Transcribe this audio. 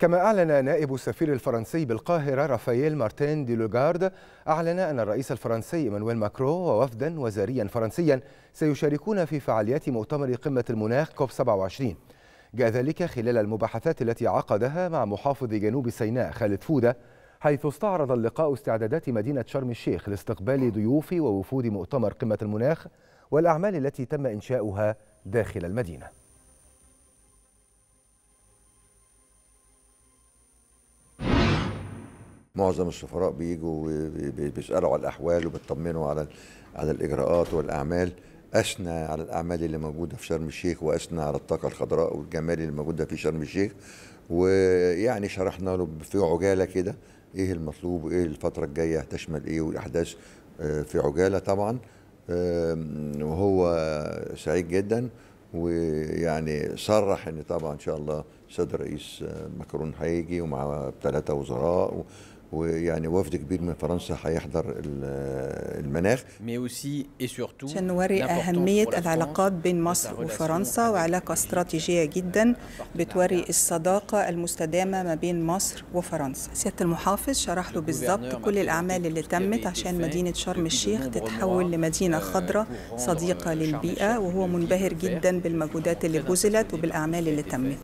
كما أعلن نائب السفير الفرنسي بالقاهرة رافائيل مارتين دي لوغارد أعلن أن الرئيس الفرنسي إيمانويل ماكرون ووفدا وزاريا فرنسيا سيشاركون في فعاليات مؤتمر قمة المناخ كوب 27 جاء ذلك خلال المباحثات التي عقدها مع محافظ جنوب سيناء خالد فودة حيث استعرض اللقاء استعدادات مدينة شرم الشيخ لاستقبال ضيوف ووفود مؤتمر قمة المناخ والأعمال التي تم إنشاؤها داخل المدينة. معظم السفراء بيجوا بيسألوا على الأحوال وبيطمنوا على على الإجراءات والأعمال. أثنى على الأعمال اللي موجودة في شرم الشيخ وأثنى على الطاقة الخضراء والجمال اللي موجودة في شرم الشيخ. ويعني شرحنا له في عجالة كده إيه المطلوب وايه الفترة الجاية هتشمل إيه والأحداث في عجالة طبعا. وهو سعيد جدا. ويعني صرح إن طبعا إن شاء الله السيد الرئيس ماكرون هيجي ومع ثلاثة وزراء ويعني وفد كبير من فرنسا هيحضر المناخ. عشان نوري أهمية العلاقات بين مصر وفرنسا وعلاقة استراتيجية جدا بتوري الصداقة المستدامة ما بين مصر وفرنسا. سيادة المحافظ شرح له بالظبط كل الأعمال اللي تمت عشان مدينة شرم الشيخ تتحول لمدينة خضراء صديقة للبيئة وهو منبهر جدا بالمجهودات اللي بذلت وبالأعمال اللي تمت.